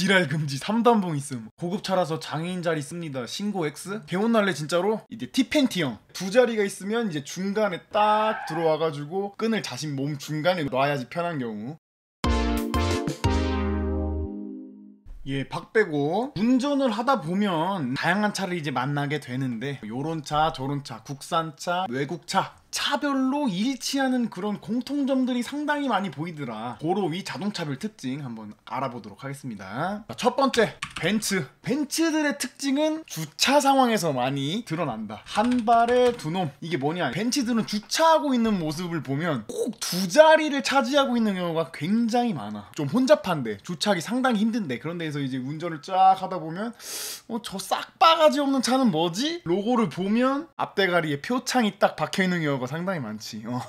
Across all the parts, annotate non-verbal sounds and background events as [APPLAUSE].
지랄 금지 3단봉 있음. 고급차라서 장애인 자리 씁니다. 신고 X? 배운 날래 진짜로? 이제 티팬티형. 두 자리가 있으면 이제 중간에 딱 들어와가지고 끈을 자신 몸 중간에 놔야지 편한 경우. 예, 박 빼고. 운전을 하다 보면 다양한 차를 이제 만나게 되는데 요런 차, 저런 차, 국산 차, 외국 차 차별로 일치하는 그런 공통점들이 상당히 많이 보이더라. 도로 위 자동차별 특징 한번 알아보도록 하겠습니다. 자, 첫 번째, 벤츠. 벤츠들의 특징은 주차 상황에서 많이 드러난다. 한 발에 두 놈. 이게 뭐냐? 벤츠들은 주차하고 있는 모습을 보면 꼭 두 자리를 차지하고 있는 경우가 굉장히 많아. 좀 혼잡한데 주차하기 상당히 힘든데 그런 데에서 이제 운전을 쫙 하다 보면 어, 저 싹 바가지 없는 차는 뭐지? 로고를 보면 앞대가리에 표창이 딱 박혀 있는 경우 가 상당히 많지. 어.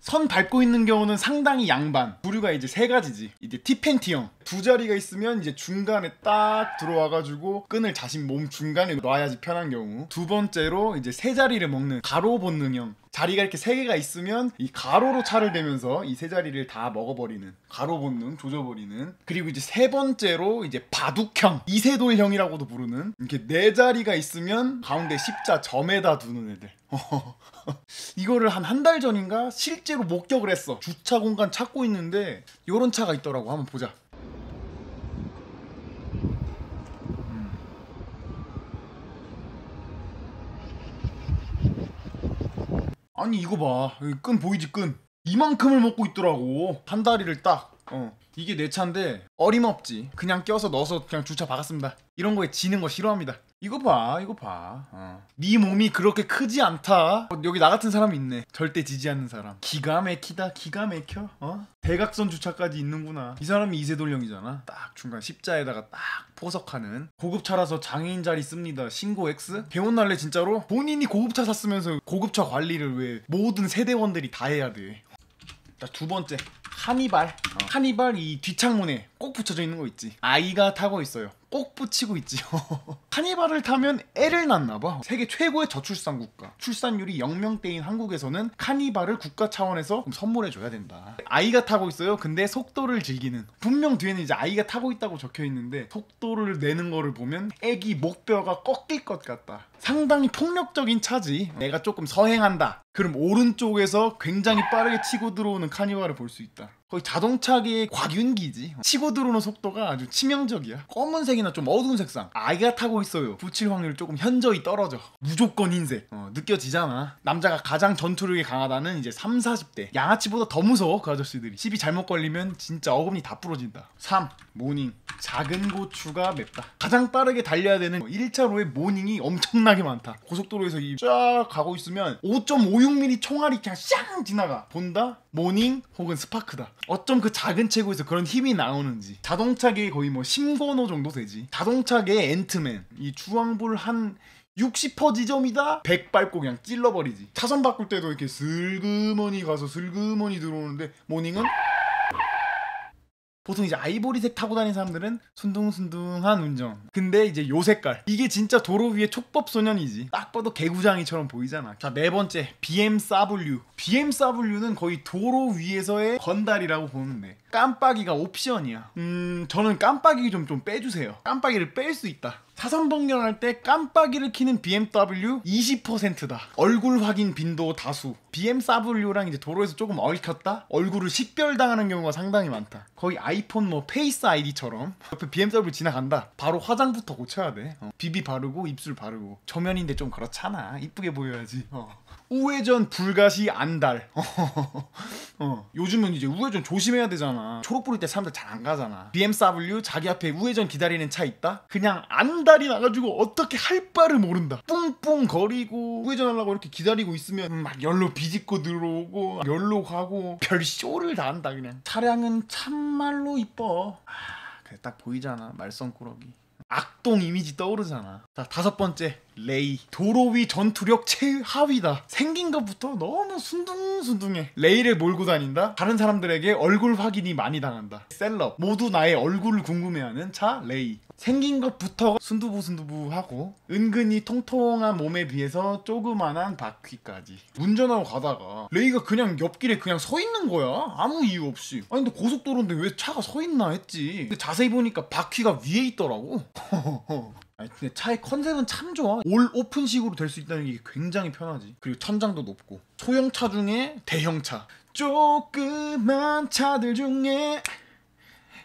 선 밟고 있는 경우는 상당히 양반. 부류가 이제 세 가지지. 이제 티팬티형. 두 자리가 있으면 이제 중간에 딱 들어와가지고 끈을 자신 몸 중간에 놔야지 편한 경우. 두 번째로 이제 세 자리를 먹는 가로 본능형. 자리가 이렇게 세 개가 있으면 이 가로로 차를 대면서 이 세 자리를 다 먹어버리는 가로 본능 조져버리는. 그리고 이제 세 번째로 이제 바둑형. 이세돌형이라고도 부르는 이렇게 네 자리가 있으면 가운데 십자 점에다 두는 애들. [LAUGHS] 이거를 한 한 달 전인가 실제로 목격을 했어. 주차 공간 찾고 있는데 요런 차가 있더라고. 한번 보자 아니 이거 봐. 끈 보이지 끈. 이만큼을 먹고 있더라고. 한 다리를 딱. 어. 이게 내 차인데 어림없지. 그냥 껴서 넣어서 그냥 주차 박았습니다. 이런 거에 지는 거 싫어합니다. 이거 봐, 이거 봐. 어. 네 몸이 그렇게 크지 않다. 어, 여기 나 같은 사람이 있네. 절대 지지 않는 사람. 기가 막히다, 기가 막혀. 어? 대각선 주차까지 있는구나. 이 사람이 이세돌령이잖아. 딱 중간 십자에다가 딱 포석하는 고급차라서 장애인 자리 씁니다. 신고 X. 배운 날래 진짜로 본인이 고급차 샀으면서 고급차 관리를 왜 모든 세대원들이 다 해야 돼. 자, 두 번째. 카니발. 어. 카니발 이 뒷창문에 꼭 붙여져 있는 거 있지. 아이가 타고 있어요. 꼭 붙이고 있지. [LAUGHS] 카니발을 타면 애를 낳나 봐. 세계 최고의 저출산 국가. 출산율이 0명대인 한국에서는 카니발을 국가 차원에서 선물해 줘야 된다. 아이가 타고 있어요. 근데 속도를 즐기는. 분명 뒤에는 이제 아이가 타고 있다고 적혀 있는데 속도를 내는 거를 보면 애기 목뼈가 꺾일 것 같다. 상당히 폭력적인 차지. 내가 조금 서행한다. 그럼 오른쪽에서 굉장히 빠르게 치고 들어오는 카니발을 볼 수 있다. 거의 자동차계의 곽윤기지. 치고 들어오는 속도가 아주 치명적이야. 검은색이나 좀 어두운 색상. 아이가 타고 있어요. 붙일 확률 조금 현저히 떨어져. 무조건 흰색. 어, 느껴지잖아. 남자가 가장 전투력이 강하다는 이제 3, 40대. 양아치보다 더 무서워, 그 아저씨들이. 시비 잘못 걸리면 진짜 어금니 다 부러진다. 3. 모닝. 작은 고추가 맵다. 가장 빠르게 달려야 되는 1차로에 모닝이 엄청나게 많다. 고속도로에서 이 쫙 가고 있으면 5.56mm 총알이 그냥 샹 지나가. 본다? 모닝 혹은 스파크다. 어쩜 그 작은 체구에서 그런 힘이 나오는지. 자동차계의 거의 뭐 심권호 정도 되지. 자동차계의 앤트맨. 이 주황불 한 60% 지점이다 100 밟고 그냥 찔러버리지 차선 바꿀 때도 이렇게 슬그머니 가서 슬그머니 들어오는데 모닝은 보통 이제 아이보리색 타고 다니는 사람들은 순둥순둥한 운전. 근데 이제 요 색깔. 이게 진짜 도로 위에 촉법 소년이지. 딱 봐도 개구장이처럼 보이잖아. 자, 네 번째. BMW. BMW는 거의 도로 위에서의 건달이라고 돼. 깜빡이가 옵션이야. 음, 저는 깜빡이 좀, 좀 빼주세요. 깜빡이를 뺄 수 있다. 차선 변경할 때 깜빡이를 키는 BMW 20%다. 얼굴 확인 빈도 다수. BMW랑 이제 도로에서 조금 얽혔다? 얼굴을 식별당하는 경우가 상당히 많다. 거의 아이폰 뭐 Face ID처럼 옆에 BMW 지나간다. 바로 화장부터 고쳐야 돼. 어. 비비 바르고 입술 바르고. 초면인데 좀 그렇잖아. 이쁘게 보여야지. 어. 우회전 불가시 안달. [LAUGHS] 어. 요즘은 이제 우회전 조심해야 되잖아. 초록 불일 때 사람들 잘 안 가잖아. BMW 자기 앞에 우회전 기다리는 차 있다? 그냥 안달이 나가지고 어떻게 할 바를 모른다. 뿡뿡 거리고 우회전하려고 이렇게 기다리고 있으면 막 열로 비집고 들어오고 열로 가고 별 쇼를 다 한다 그냥. 차량은 참말로 이뻐. 아, 그래 딱 보이잖아 말썽꾸러기. 악 악동 이미지 떠오르잖아. 자 다섯 번째 레이 도로 위 전투력 최하위다. 생긴 것부터 너무 순둥순둥해. 레이를 몰고 다닌다. 다른 사람들에게 얼굴 확인이 많이 당한다. 셀럽 모두 나의 얼굴을 궁금해하는 차 레이. 생긴 것부터 순두부순두부하고 은근히 통통한 몸에 비해서 조그만한 바퀴까지 운전하고 가다가 레이가 그냥 옆길에 그냥 서 있는 거야 아무 이유 없이 아니 근데 고속도로인데 왜 차가 서 있나 했지 근데 자세히 보니까 바퀴가 위에 있더라고 [LAUGHS] 아니 근데 차의 컨셉은 참 좋아 올 오픈식으로 될 수 있다는 게 굉장히 편하지 그리고 천장도 높고 소형차 중에 대형차 조그만 차들 중에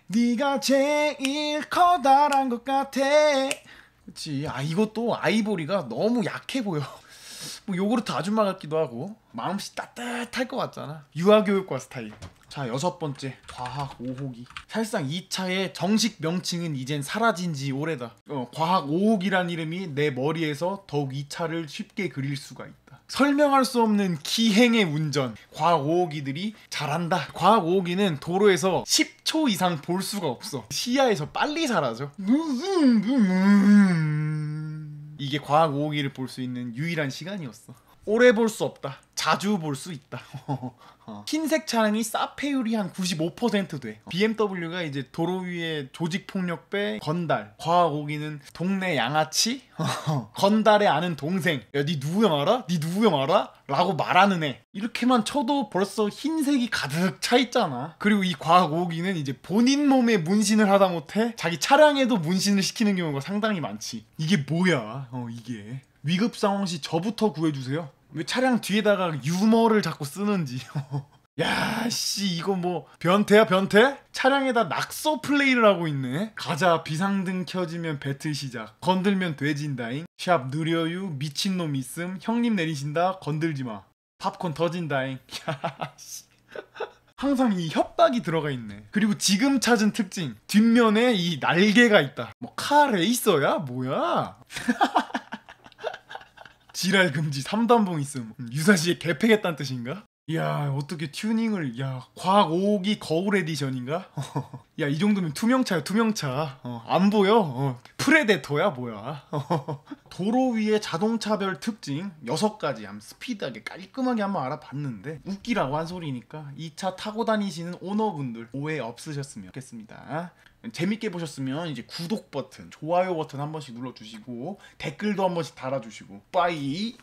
네가 제일 커다란 것 같아. 그치. 아 이것도 아이보리가 너무 약해 보여. [LAUGHS] 뭐 요구르트 아줌마 같기도 하고 마음씨 따뜻할 것 같잖아. 유아교육과 스타일. 자 여섯 번째 과학 5호기. 사실상 이 차의 정식 명칭은 이젠 사라진 지 오래다. 어, 과학 5호기란 이름이 내 머리에서 더욱 이 차를 쉽게 그릴 수가 있다. 설명할 수 없는 기행의 운전. 과학 5호기들이 잘한다. 과학 5호기는 도로에서 10초 이상 볼 수가 없어. 시야에서 빨리 사라져. 이게 과학 5호기를 볼 수 있는 유일한 시간이었어. 오래 볼 수 없다. 자주 볼 수 있다. 어. [LAUGHS] 흰색 차량이 사페율이 한 95% 돼. BMW가 이제 도로 위에 조직 폭력배 건달, 과학 오기는 동네 양아치, [LAUGHS] 건달의 아는 동생. 야, 니 누구 형 알아? 니 누구 형 알아? 라고 말하는 애. 이렇게만 쳐도 벌써 흰색이 가득 차 있잖아. 그리고 이 과학 오기는 이제 본인 몸에 문신을 하다 못해 자기 차량에도 문신을 시키는 경우가 상당히 많지. 이게 뭐야? 어, 이게. 위급 상황 시 저부터 구해주세요. 왜 차량 뒤에다가 유머를 자꾸 쓰는지. [LAUGHS] 야, 씨, 이거 뭐, 변태야, 변태? 차량에다 낙서 플레이를 하고 있네? 가자, 비상등 켜지면 배틀 시작. 건들면 돼진다잉. 샵 느려유, 미친놈 있음. 형님 내리신다, 건들지 마. 팝콘 터진다잉. [LAUGHS] 야, 씨. 항상 이 협박이 들어가 있네. 그리고 지금 찾은 특징. 뒷면에 이 날개가 있다. 뭐, 카 레이서야? 뭐야? [LAUGHS] 지랄 금지 3단봉 있음 유사시에 개패겠다는 뜻인가? 이야 어떻게 튜닝을 야 과학 5기 거울 edition인가? [LAUGHS] 야 이 정도면 투명차야 투명차 어, 안 보여? 어, 프레데터야 뭐야 [LAUGHS] 도로 위의 자동차별 특징 6가지 한번 스피드하게 깔끔하게 한번 알아봤는데 웃기라고 한 소리니까 이 차 타고 다니시는 오너분들 오해 없으셨으면 좋겠습니다 재밌게 보셨으면 이제 구독 버튼, 좋아요 버튼 한 번씩 눌러주시고 댓글도 한 번씩 달아주시고 빠이